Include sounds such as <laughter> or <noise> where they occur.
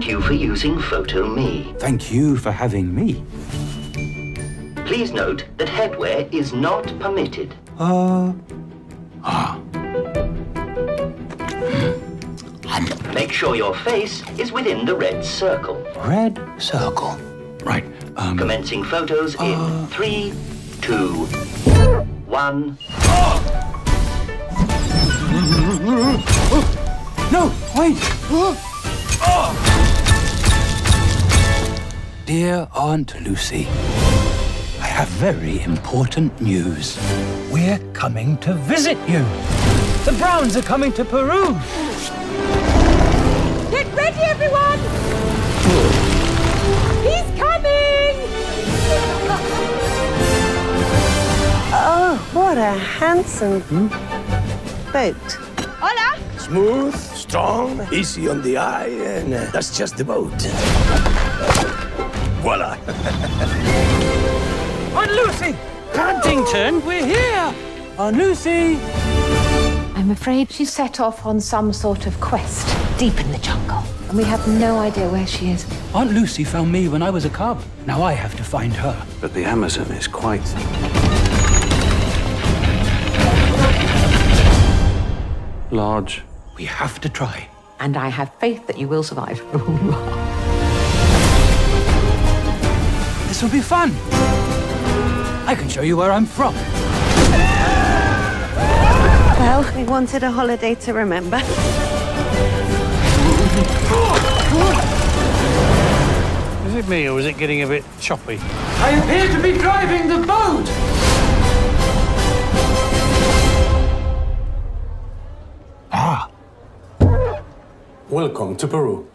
Thank you for using PhotoMe. Thank you for having me. Please note that headwear is not permitted. Uh. Ah. Make sure your face is within the red circle. Red circle. Right. Um. Commencing photos Uh. in three, two, one. <gasps> No, wait. Dear Aunt Lucy, I have very important news. We're coming to visit you. The Browns are coming to Peru. Get ready, everyone! He's coming! Oh, what a handsome boat. Hola! Smooth, strong, easy on the eye, and uh, that's just the boat. Voila! Aunt <laughs> Lucy! Paddington, we're here! Aunt Lucy! I'm afraid she set off on some sort of quest deep in the jungle, and we have no idea where she is. Aunt Lucy found me when I was a cub. Now I have to find her. But the Amazon is quite. large. We have to try. And I have faith that you will survive. <laughs> <laughs> This will be fun. I can show you where I'm from. Well, we wanted a holiday to remember. Is it me or is it getting a bit choppy? I appear to be driving the boat. Ah. Welcome to Peru.